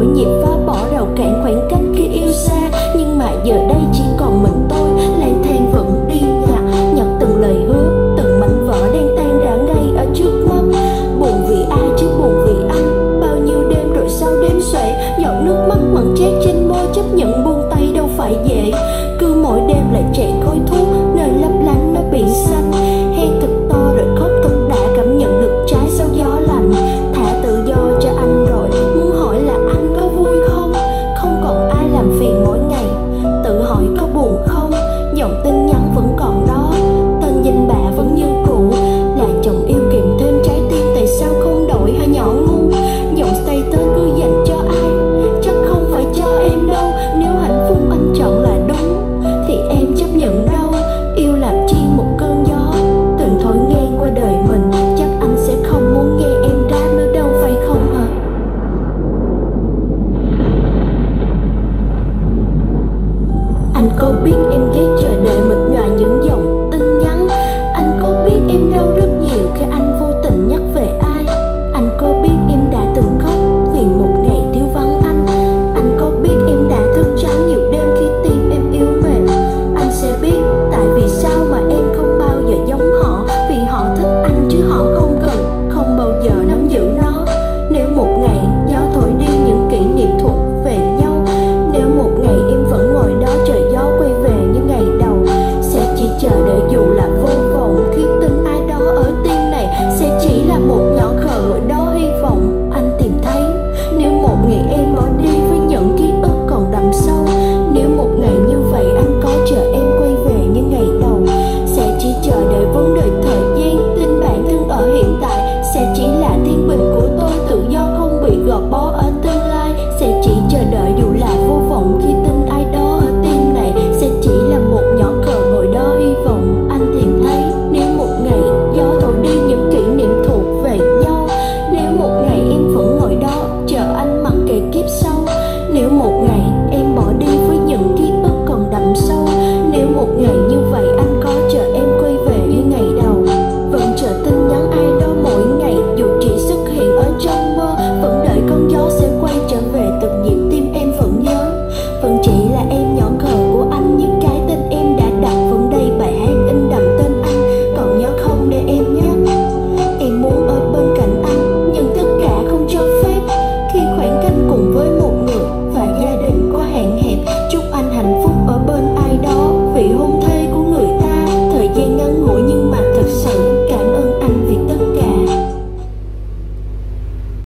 mỗi nhịp phá anh có biết em ghét chờ đợi mệt nhòa những dòng tin nhắn? Anh có biết em đau rất nhiều khi anh đợi dù là vô vọng khi